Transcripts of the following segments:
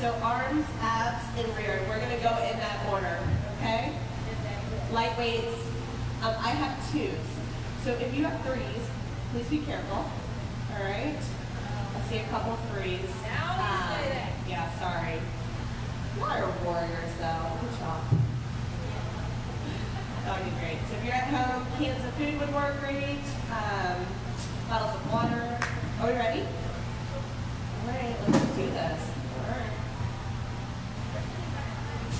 So arms, abs, and rear. We're gonna go in that order, okay? Light weights. Um, I have twos. So if you have threes, please be careful. All right. I see a couple threes. Now you. Yeah, sorry. You are warriors though. Good job. That would be great. So if you're at home, cans of food would work great. Um, bottles of water. Are we ready? All right, let's do this. All right. All right, guys. High knees up. We're just gonna get our body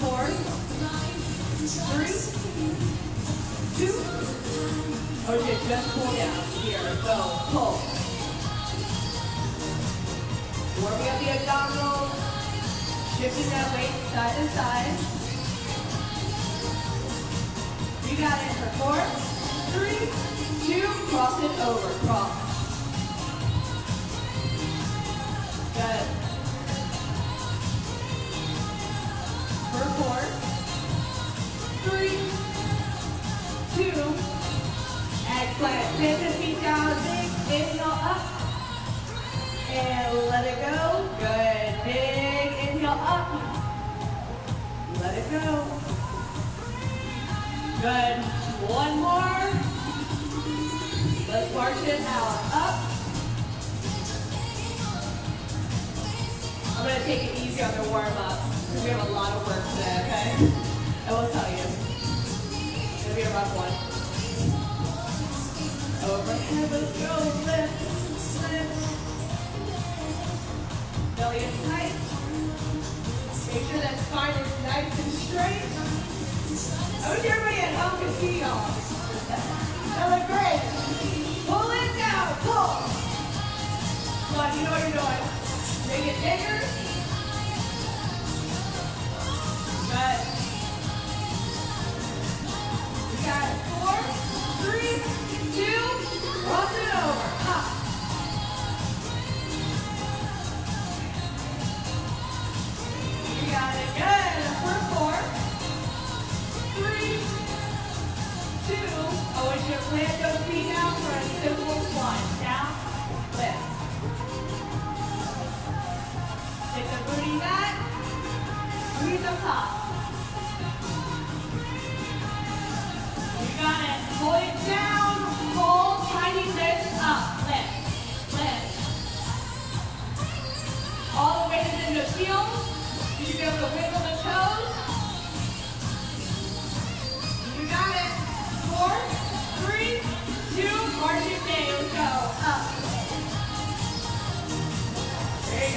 Four. Three. Two. Okay, just pull down. Here, go. Pull. Warming up the abdominals. Shifting that weight side to side. You got it for four, three, two, cross it over, cross. Good. Feet down, big inhale up, and let it go. Good, big inhale up, let it go. Good. One more. Let's march it out. Up. I'm going to take it easy on the warm up because we have a lot of work today, okay? I will tell you. It's going to be a rough one. Belly tight. Make sure that spine is nice and straight. I wish everybody at home see y'all. Great. Pull it down, pull. Come on, you know what you're doing. Make it bigger.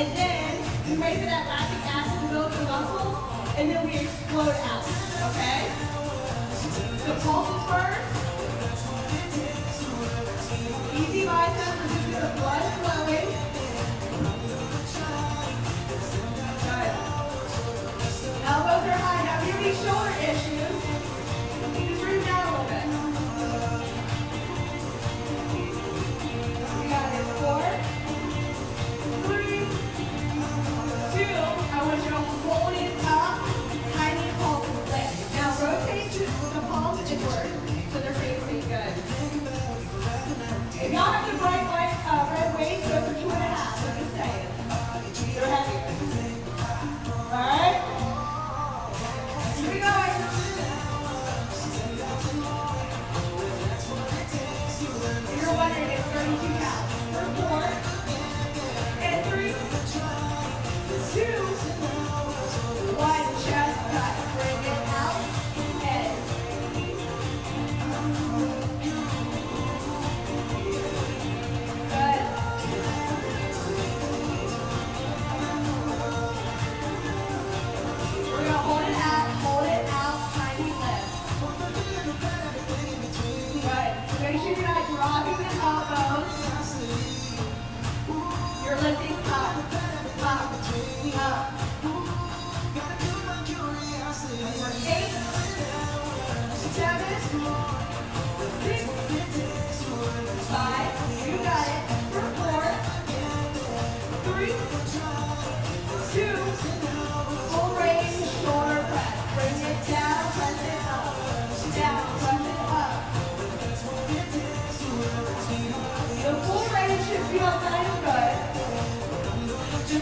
and then we for that lactic acid build the muscles, and then we explode out. Okay? So pulses first. Easy bicep reduces the blood flowing. Good. Elbows are high. Now, if you have any shoulder magic word.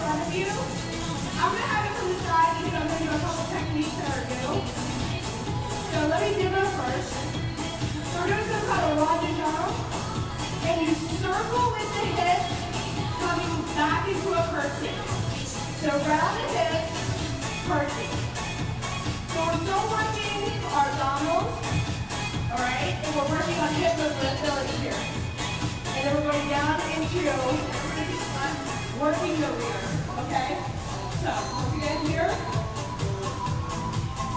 front of you. I'm going to have you from the side because I'm going to do a couple techniques that are new. So let me do them first. So we're doing some kind of rond de jambe. And you circle with the hips, coming back into a curtsy. So round the hips, curtsy. So we're still working our abdominals, all right? And we're working on hip mobility here. And then we're going down into Working the rear. Okay? So, once again here.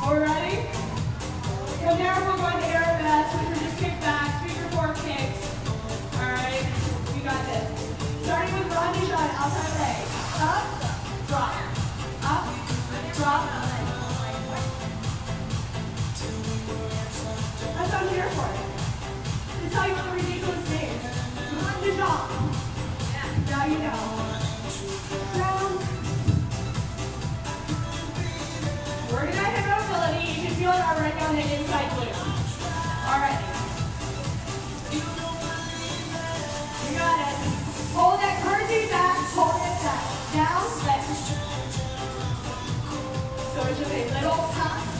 We're ready? From there we're going to arabesque. best, which are just kickbacks, three or four kicks. Alright? We got this. Starting with Rodney Shot, outside leg. Up, drop. Up, drop. That's what I'm here for. It's like ridiculous names. Rodney Shot. Now you know.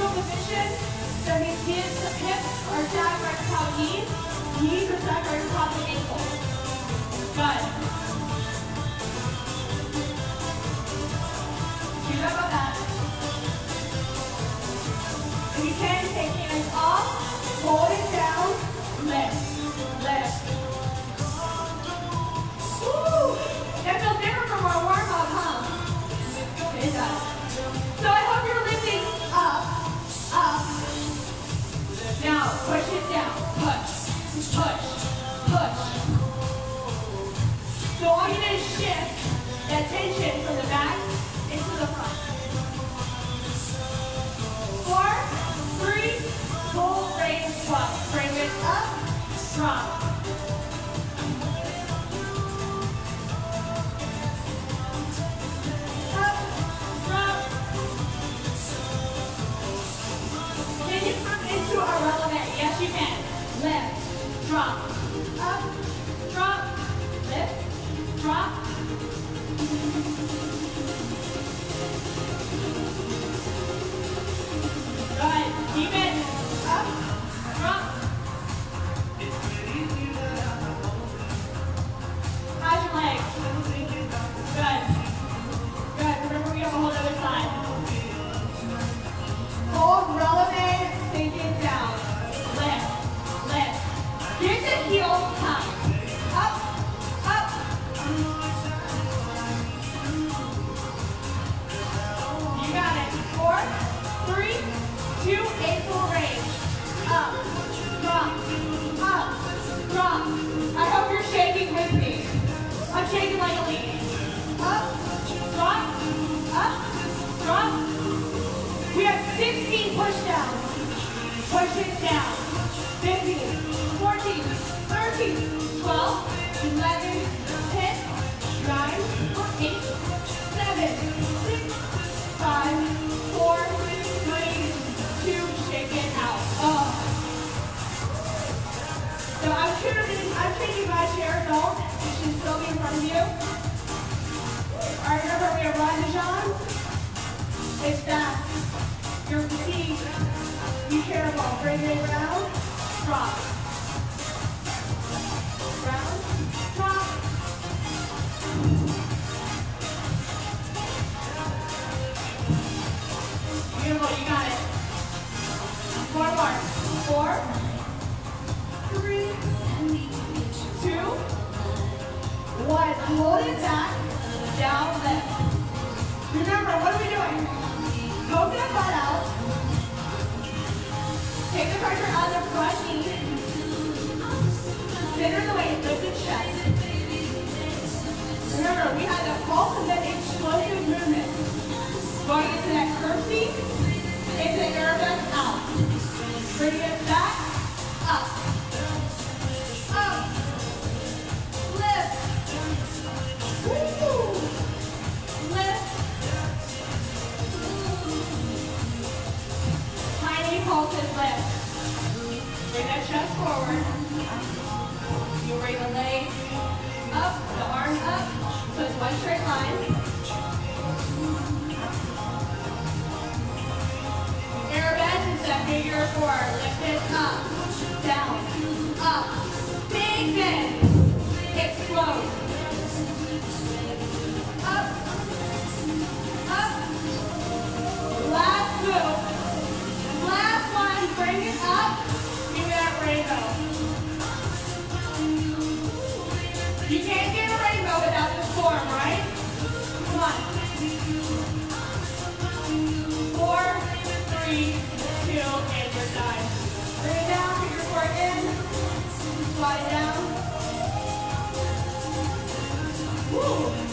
neutral position. So his hips, hips are stacked right atop knees. Knees are stacked right atop the ankles. Good. Keep up with that. If you can, take your hands off. Hold it down. Lift. Lift. Woo! That feels different from our warm-up, huh? It does. down, push, push, push. So I'm going to shift that tension from the back into the front. Four, three, full range. squat. Bring it up, drop. Two a full range. Up, drop, up, drop. I hope you're shaking with me. I'm shaking like a leaf. Up, drop, up, drop. We have 16 pushdowns. Push it down. 15, 14, 13, 12, 11, 10, 9, 8, 7, sure getting, I'm taking my chair here She should still be in front of you. All right, remember we are rond de jambes. It's fast. Your fatigue. Be careful. Bring it around. Drop. open left. Whoa!